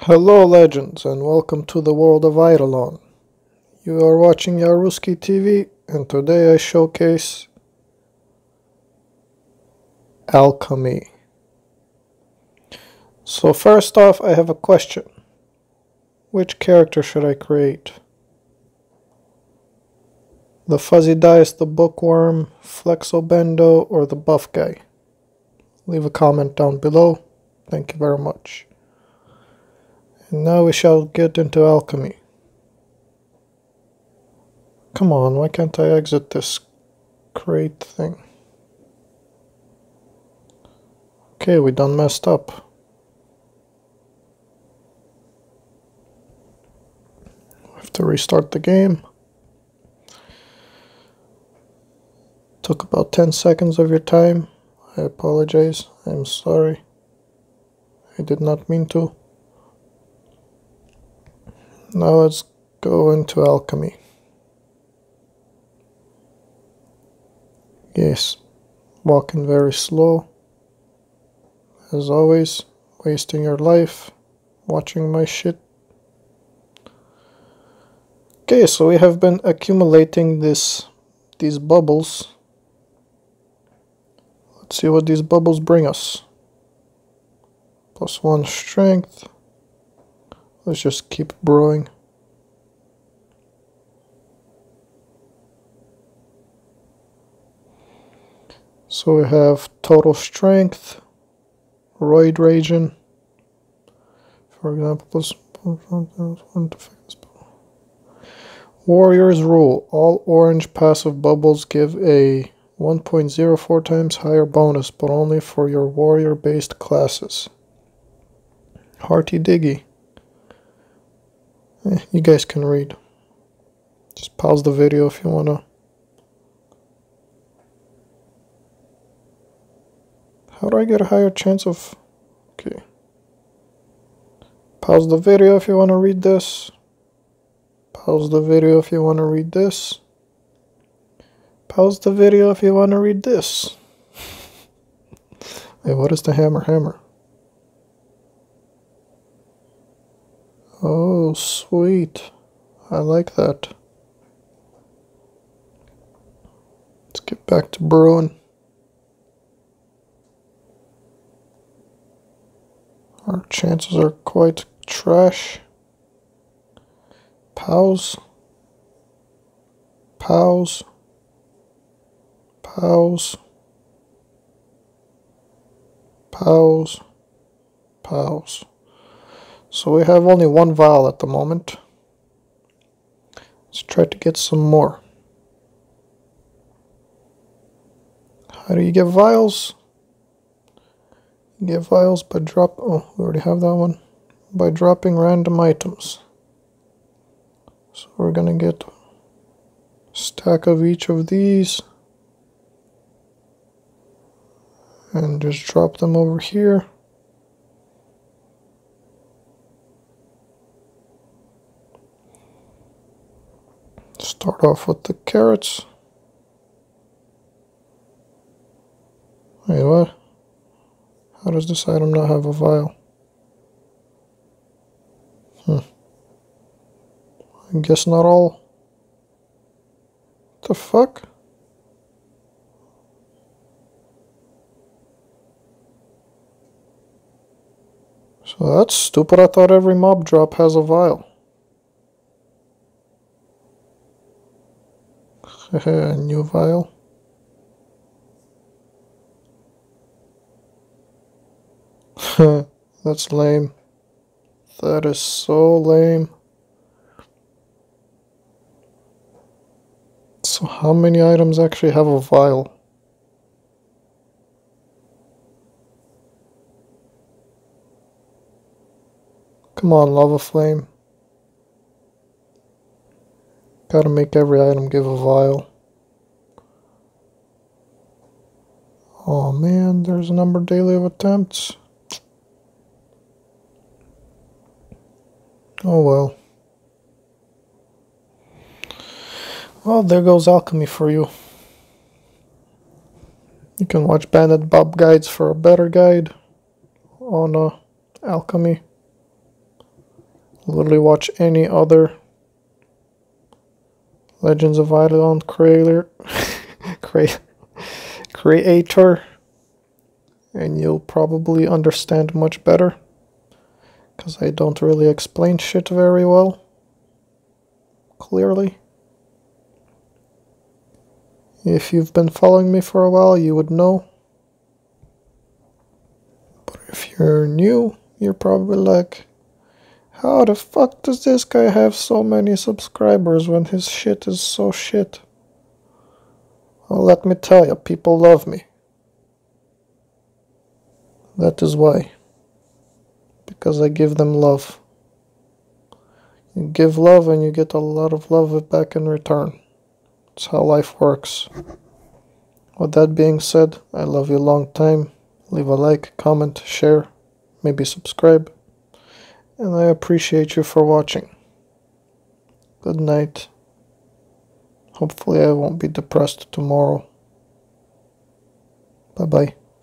Hello legends and welcome to the world of Idleon. You are watching Yaruski TV and today I showcase alchemy. So first off I have a question. Which character should I create? The Fuzzy Dice, the Bookworm, Flexobendo, or the Buff Guy? Leave a comment down below. Thank you very much. And now we shall get into alchemy. Come on, why can't I exit this crate thing? Okay, we done messed up. have to restart the game. Took about 10 seconds of your time. I apologize. I'm sorry. I did not mean to. Now let's go into alchemy. Yes, walking very slow. As always, wasting your life watching my shit. Okay, so we have been accumulating this these bubbles. Let's see what these bubbles bring us. Plus one strength. Let's just keep brewing. So we have total strength, roid raging, for example, plus Warrior's Rule. All orange passive bubbles give a 1.04 times higher bonus, but only for your warrior-based classes. Hearty Diggy. Eh, you guys can read. Just pause the video if you want to. How do I get a higher chance of... Okay. Pause the video if you want to read this. Pause the video if you want to read this. Pause the video if you want to read this. Wait, what is the hammer hammer? Oh, sweet. I like that. Let's get back to brewing. Our chances are quite trash. Pause. Pause. Pause. Pause. Pause. So we have only one vial at the moment. Let's try to get some more. How do you get vials? You get vials by drop... Oh, we already have that one. By dropping random items. So we're gonna get stack of each of these. And just drop them over here. Start off with the carrots. Wait, what? How does this item not have a vial? Hmm. I guess not all. What the fuck? So that's stupid. I thought every mob drop has a vial. New vial. That's lame. That is so lame. So how many items actually have a vial? Come on, lava flame. Gotta make every item give a vial. Oh man, there's a number daily of attempts. Oh well. Well, there goes alchemy for you. You can watch Bandit Bob guides for a better guide on uh, alchemy. literally watch any other Legends of Idleon creator, creator, and you'll probably understand much better because I don't really explain shit very well, clearly. If you've been following me for a while, you would know. But if you're new, you're probably like, how the fuck does this guy have so many subscribers when his shit is so shit? Well, let me tell you, people love me. That is why. Because I give them love. You give love and you get a lot of love back in return. It's how life works. With that being said, I love you long time. Leave a like, comment, share, maybe subscribe and I appreciate you for watching. Good night. Hopefully I won't be depressed tomorrow. Bye bye.